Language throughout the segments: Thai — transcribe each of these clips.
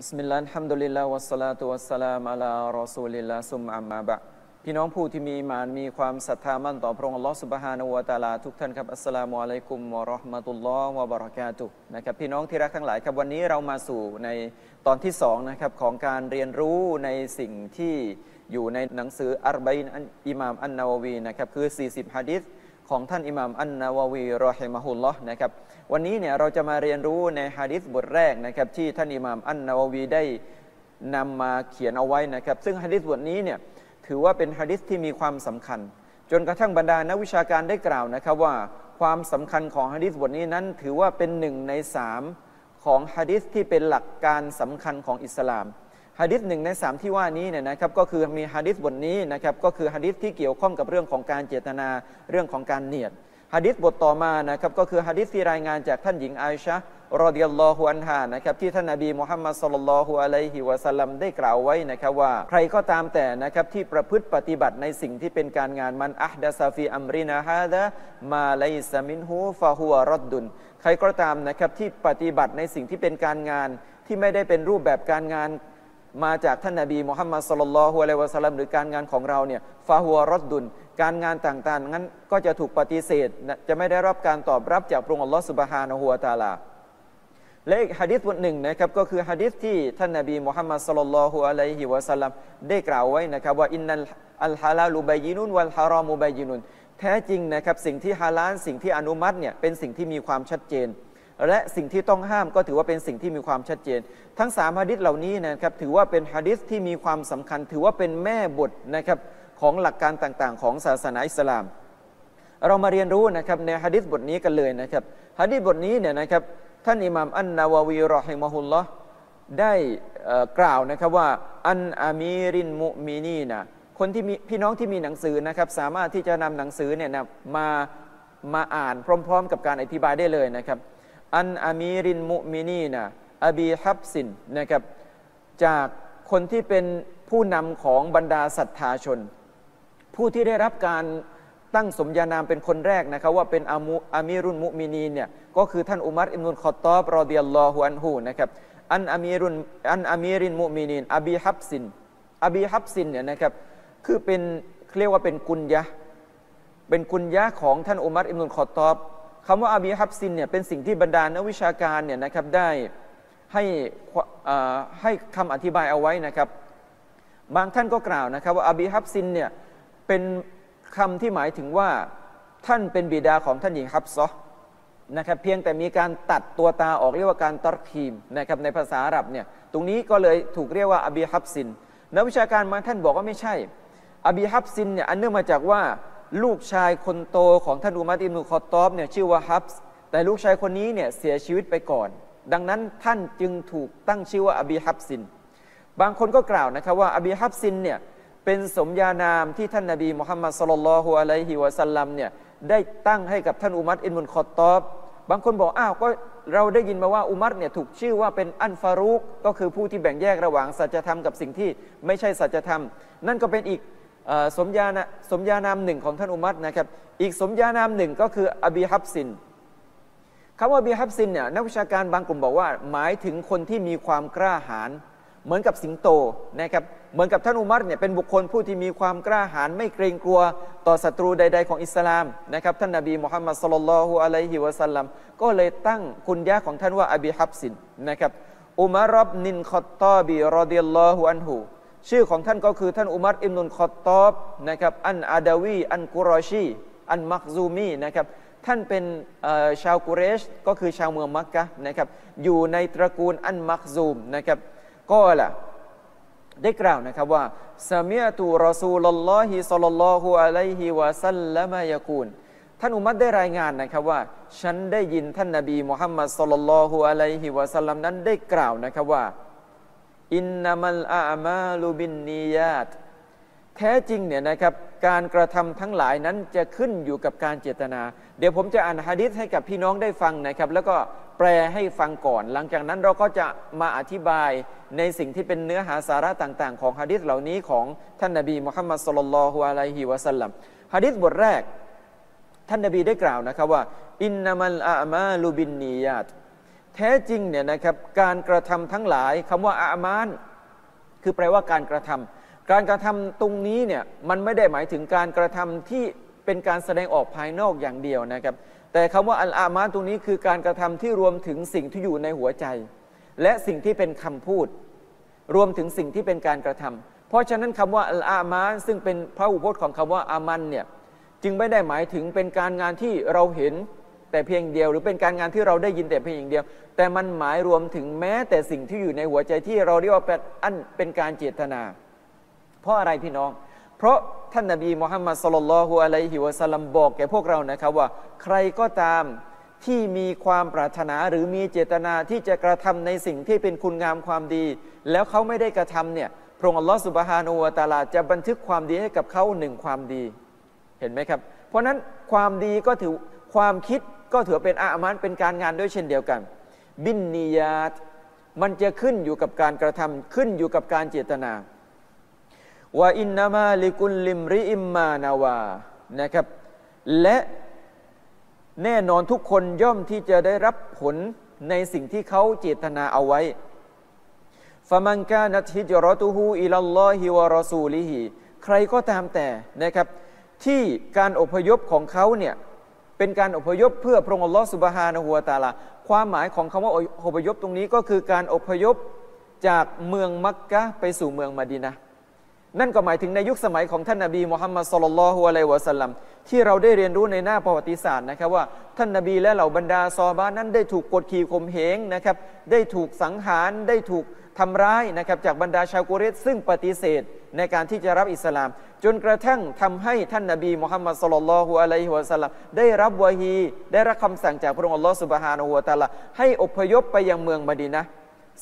بسم الله الحمد لله والصلاة والسلام على رسول الله ثم أما بعد พี่น้องผู้ที่มีอีหม่านมีความศรัทธามั่นต่อพระองค์อัลลอฮฺ سبحانه وتعالى ทุกท่านครับالسلام عليكم ورحمة الله وبركاته นะครับพี่น้องที่รักทั้งหลายครับวันนี้เรามาสู่ในตอนที่สองนะครับของการเรียนรู้ในสิ่งที่อยู่ในหนังสืออัรบะอินอันอิหม่ามอันนาววีนะครับคือ 40ฮะดิษ ของท่านอิหม่ามอันนาววีรอฮิมะฮุลลอฮ์นะครับวันนี้เนี่ยเราจะมาเรียนรู้ในฮะดิษบทแรกนะครับที่ท่านอิหม่ามอันนาววีได้นำมาเขียนเอาไว้นะครับ ซึ่งฮะดิษบทนี้เนี่ยถือว่าเป็นฮะดิษที่มีความสำคัญ จนกระทั่งบรรดานักวิชาการได้กล่าวนะครับว่าความสำคัญของฮะดิษบทนี้นั้น ถือว่าเป็นหนึ่งในสามของฮะดิษที่เป็นหลักการสำคัญของอิสลาม ฮะดิษหนึ่งในสามที่ว่านี้เนี่ยนะครับก็คือมีฮะดิษบทนี้นะครับก็คือฮะดิษที่เกี่ยวข้องกับเรื่องของการเจตนาเรื่องของการเนียดฮะดิษบทต่อมานะครับก็คือฮะดิษที่รายงานจากท่านหญิงอาอิชะรอดิยัลลอฮุอันฮานะครับที่ท่านนบีมุฮัมมัดสุลลัลฮุอะลัยฮิวะสัลลัมได้กล่าวไว้นะครับว่า ใครก็ตามแต่นะครับที่ประพฤติปฏิบัติในสิ่งที่เป็นการงานมันอัฮดะซาฟีอัมรินาฮาดะมาไลซามินฮูฟาฮัวรอดดุนใครก็ตามนะครับที่ปฏิบัติในสิ่งที่เป็นการงานที่ไม่ได้เป็นรูปแบบการงาน มาจากท่านนาบีมุฮัมมัดสุลลัลอฮุอะลัยวะสัลลัมหรือการงานของเราเนี่ยฟาฮัวรอดดุนการงานต่างๆงั้นก็จะถูกปฏิเสธ จะไม่ได้รับการตอบรับจากพระองค์อัลลอฮฺสุบฮานะฮูวะตาลาและอีกฮะดิษบทหนึ่งนะครับก็คือฮะดิษที่ท่านนาบีมุฮัมมัดสุลลัลอฮุอะลัยฮิวะสัลลัมได้กล่าวไว้นะครับว่าอินนัลอัลฮาลาลูบายินุนวัลฮารอมูบายินุนแท้จริงนะครับสิ่งที่ฮาลาลสิ่งที่อนุมัติเนี่ยเป็นสิ่งที่มีความชัดเจน และสิ่งที่ต้องห้ามก็ถือว่าเป็นสิ่งที่มีความชัดเจน ทั้งสามฮะดิษเหล่านี้นะครับถือว่าเป็นฮะดิษที่มีความสำคัญ ถือว่าเป็นแม่บทนะครับของหลักการต่างๆ ของศาสนาอิสลาม เรามาเรียนรู้นะครับในฮะดิษบทนี้กันเลยนะครับฮะดิษบทนี้เนี่ยนะครับท่านอิหม่ามอันนาววีรอฮิมะฮุลลอฮ์ได้กล่าวนะครับว่าอันอามีรินมุมีนีนะคนที่มีพี่น้องที่มีหนังสือนะครับสามารถที่จะนำหนังสือเนี่ยนะมามาอ่านพร้อม ๆ กับการอธิบายได้เลยนะครับ อันอามีรินมุมินีนะอบีฮับซินนะครับจากคนที่เป็นผู้นำของบรรดาศรัทธาชน ผู้ที่ได้รับการตั้งสมญานามเป็นคนแรกนะครับว่าเป็นأمير المؤمنين เนี่ยก็คือท่านอุมัรอิมนุลคอตอบรอเดิยัลลอฮุอันฮูนะครับอันอามีรุนอันอามีรินมุมินีนอบีฮับซินอบีฮับซินเนี่ยนะครับคือเป็นเรียกว่าเป็น كنية เป็น كنية ของท่านอุมัรอิบนุลคอตตอบ คำว่า أبي حفص เนี่ยเป็นสิ่งที่บรรดานักวิชาการเนี่ยนะครับได้ให้ให้คำอธิบายเอาไว้นะครับ บางท่านก็กล่าวนะครับ ว่า أبي حفص เนี่ยเป็นคำที่หมายถึงว่าท่านเป็นบิดาของท่านหญิงฮับซอนะครับเพียงแต่มีการตัดตัว تاء ออกเรียกว่าการ ترخيم นะครับในภาษาอาหรับเนี่ยตรงนี้ก็เลยถูกเรียกว่าอบีฮับซินนักวิชาการมางท่านบอกว่าไม่ใช่อบีฮับซินเนี่ยอันเนื่องมาจากว่า ลูกชายคนโตของท่านอุมัรอิบนุลคอตตอบเนี่ยชื่อว่าฮับส์แต่ลูกชายคนนี้เนี่ยเสียชีวิตไปก่อน ดังนั้นท่านจึงถูกตั้งชื่อว่าอบีฮับซิน บางคนก็กล่าวนะครับว่าอบีฮับซินเนี่ยเป็นสมญานามที่ท่านนาบีมุฮัมมัดสลลัลฮุอะลัยฮิวะสัลลัมเนี่ยได้ตั้งให้กับท่านอุมัรอินมุนคอตอบ บางคนบอกอ้าวก็เราได้ยินมาว่าอุมัรเนี่ยถูกชื่อว่าเป็นอันฟารุกก็คือผู้ที่แบ่งแยกระหว่างสัจธรรมกับสิ่งที่ไม่ใช่สัจธรรม นั่นก็เป็นอีก สมญานะสมญานามหนึ่งของท่านอุมัรนะครับ อีกสมญานามหนึ่งก็คือ أبي حفص คำว่า أبي حفص เนี่ยนักวิชาการบางกลุ่มบอกว่า หมายถึงคนที่มีความกล้าหาญเหมือนกับสิงโตนะครับเหมือนกับท่านอุมัรเนี่ยเป็นบุคคลผู้ที่มีความกล้าหาญไม่เกรงกลัวต่อศัตรูใด ๆ ของอิสลามนะครับท่านนบีมุฮัมมัด صلى الله عليه وسلم ก็เลยตั้ง كنية ของท่านว่า أبي حفص นะครับ عمر بن الخطاب رضي الله عنه ชื่อของท่านก็คือท่านอุมัรอิบนุลคอตตอบนะครับอันอาดาวีอันกุรอชีอันมักซูมีนะครับท่านเป็นชาวกุเรช ก็คือชาวเมืองมักกะนะครับอยู่ในตระกูลอันมักซูมนะครับก็ล่ะได้กล่าวนะครับว่าสมีตูรอซูลลอฮิสัลลัลลอฮุอะลัยฮิวะสัลลัมยะกูลท่านอุมัดได้รายงานนะครับว่า ฉันได้ยินท่านนบีมุฮัมมัดสัลลัลลอฮุอะลัยฮิวะสัลลัมนั้นได้กล่าวนะครับว่า อินนามัลอามาลูบินนียาตแท้จริงเนี่ยนะครับการกระทำทั้งหลายนั้นจะขึ้นอยู่กับการเจตนา เดี๋ยวผมจะอ่านฮะดิษให้กับพี่น้องได้ฟังนะครับ แล้วก็แปลให้ฟังก่อน หลังจากนั้นเราก็จะมาอธิบายในสิ่งที่เป็นเนื้อหาสาระต่างๆ ของฮะดิษเหล่านี้ของท่านนบีมุฮัมมัดสุลลัลฮุอะลัยฮิวะสัลลัมฮะดิษบทแรก ท่านนบีได้กล่าวนะครับว่า อินนามัลอามาลูบินนียาต แท้จริงเนี่ยนะครับการกระทำทั้งหลายคำว่าอามาน คือแปลว่าการกระทำการกระทำตรงนี้เนี่ยมันไม่ได้หมายถึงการกระทำที่เป็นการแสดงออกภายนอกอย่างเดียวนะครับ แต่คำว่าอัลอามานตรงนี้คือการกระทำที่รวมถึงสิ่งที่อยู่ในหัวใจ และสิ่งที่เป็นคำพูด รวมถึงสิ่งที่เป็นการกระทำเพราะฉะนั้นคำว่าอัลอามานซึ่งเป็นพระอุปจของคำว่าอามันเนี่ยจึงไม่ได้หมายถึงเป็นการงานที่เราเห็น แต่เพียงเดียว หรือเป็นการงานที่เราได้ยินแต่เพียงอย่างเดียว แต่มันหมายรวมถึงแม้แต่สิ่งที่อยู่ในหัวใจที่เราเรียกว่าเป็นอันเป็นการเจตนา เพราะอะไรพี่น้อง เพราะท่านนบีมุฮัมมัดสุลลัลฮุอะลัยฮิวะสัลลัมบอกแก่พวกเรานะครับว่า ใครก็ตามที่มีความปรารถนาหรือมีเจตนาที่จะกระทำในสิ่งที่เป็นคุณงามความดี แล้วเขาไม่ได้กระทำเนี่ยพระองค์อัลลอฮฺสุบฮานูวะตาลาจะบันทึกความดีให้กับเขาหนึ่งความดี เห็นไหมครับ เพราะนั้นความดีก็ถือความคิด ก็ถือเป็นอามันเป็นการงานด้วยเช่นเดียวกัน บินนียาตมันจะขึ้นอยู่กับการกระทำขึ้นอยู่กับการเจตนาว่าอินนามาลิกุลลิมริอิมมานาวานะครับ และแน่นอนทุกคนย่อมที่จะได้รับผลในสิ่งที่เขาเจตนาเอาไว้ฟามังกานัทิจรตุฮูอิลลอฮิวะรอซูลิฮิใครก็ตามแต่นะครับ ที่การอพยพของเขาเนี่ย เป็นการอพยพเพื่อพระองค์อัลลอฮฺสุบฮานะฮัวตาลาความหมายของคำว่าอพยพตรงนี้ก็คือการอพยพจากเมืองมักกะไปสู่เมืองมาดีนะนั่นก็หมายถึงในยุคสมัยของท่านนาบีมุฮัมมัดสุลลัลฮุอะลัยวะสัลลัมที่เราได้เรียนรู้ในหน้าประวัติศาสตร์นะครับว่าท่านนาบีและเหล่าบรรดาซอบ้านนั้นได้ถูกกดขี่ข่มเหงนะครับได้ถูกสังหารได้ถูกทำร้ายนะครับจากบรรดาชาวกุเรสซึ่งปฏิเสธ ในการที่จะรับอิสลาม จนกระทั่งทำให้ท่านนาบีมุฮัมมัดสุลลัลฮุอะลัยฮิวะสัลลัมได้รับวะฮีได้รับคำสั่งจากพระองค์อัลลอฮฺสุบฮานะฮูวะตาลาให้อพยพไปยังเมืองมดีนะ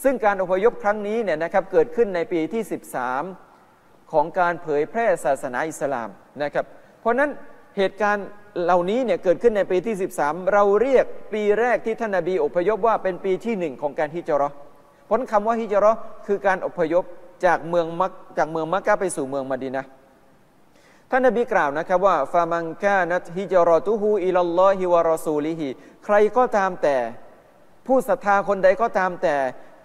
ซึ่งการอพยพครั้งนี้เนี่ยนะครับเกิดขึ้นในปีที่ 13 ของการเผยแพร่ศาสนาอิสลามนะครับเพราะนั้นเหตุการณ์เหล่านี้เนี่ยเกิดขึ้นในปีที่ 13 เราเรียกปีแรกที่ท่านนาบีอพยพว่าเป็นปีที่หนึ่งของการฮิจรัพ้นคำว่าฮิจรัคือการอพยพ จากเมืองมักจากเมืองมักกะไปสู่เมืองมดีนะท่านนบีกล่าวนะครับว่าฟามังกานัตฮิจรอตุฮูอิลลอฮิวะรอซูลิฮิใครก็ตามแต่ ผู้ศรัทธาคนใดก็ตามแต่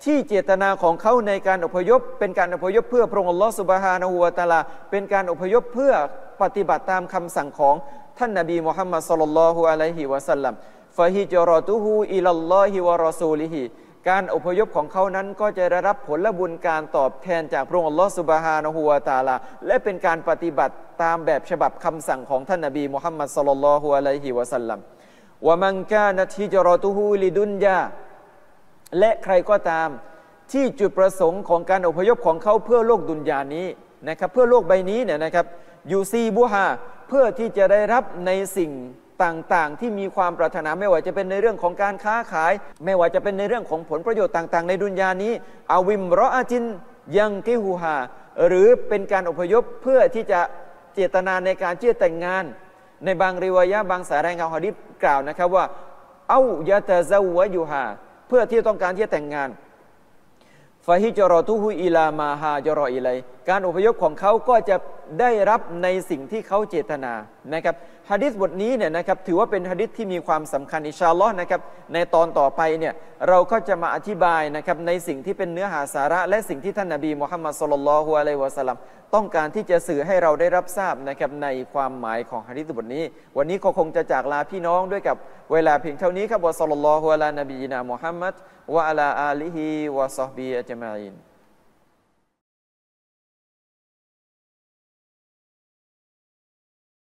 ที่เจตนาของเขาในการอพยพ เป็นการอพยพเพื่อพระองค์ลอสุบฮานะฮูวาตาลา เป็นการอพยพเพื่อปฏิบัติตามคำสั่งของท่านนบีมุฮัมมัดสุลลัลฮุอะลัยฮิวะสัลลัมฟาฮิจรอตุฮูอิลลอฮิวะรอซูลิฮิ การอพยพของเขานั้นก็จะได้รับผลบุญการตอบแทนจากพระองค์ลอสุบฮานะฮูวาตาลา และเป็นการปฏิบัติตามแบบฉบับคำสั่งของท่านนบีมุฮัมมัดสลลัลฮุอะลัยฮิวะสัลลัมวะมังกานัทิจรอตุฮูลิดุนยาและใครก็ตาม ที่จุดประสงค์ของการอพยพของเขาเพื่อโลกดุนยานี้นะครับเพื่อโลกใบนี้เนี่ยนะครับยูซีบูฮาเพื่อที่จะได้รับในสิ่ง ต่างๆ ที่มีความปรารถนาไม่ว่าจะเป็นในเรื่องของการค้าขาย ไม่ว่าจะเป็นในเรื่องของผลประโยชน์ต่าง ๆ ในดุนยานี้อาวิมรออาจินยังกิฮูฮาหรือเป็นการอพยพเพื่อที่จะเจตนาในการที่จะแต่งงาน ในบางริวายะบางสายรายงานฮะดิษกล่าวนะครับว่า เอายาตะซาวะยูฮาเพื่อที่ต้องการที่จะแต่งงานฟาฮิจรอตุฮุอิลามาฮาจรออิไล การอพยพของเขาก็จะได้รับในสิ่งที่เขาเจตนานะครับฮะดิษบทนี้เนี่ยนะครับถือว่าเป็นฮะดิษที่มีความสำคัญอิชาลอนะครับในตอนต่อไปเนี่ยเราก็จะมาอธิบายนะครับในสิ่งที่เป็นเนื้อหาสาระ และสิ่งที่ท่านนาบีมุฮัมมัดสุลลัลฮุอะลัยวะสัลลัมต้องการที่จะสื่อให้เราได้รับทราบนะครับในความหมายของฮะดิษบทนี้ วันนี้ก็คงจะจากลาพี่น้องด้วยกับเวลาเพียงเท่านี้ครับวะสัลลัลลอฮุอะลานบีนามุฮัมมัดวะอะลาอาลีฮิวะซอฮบีอัจมาอิน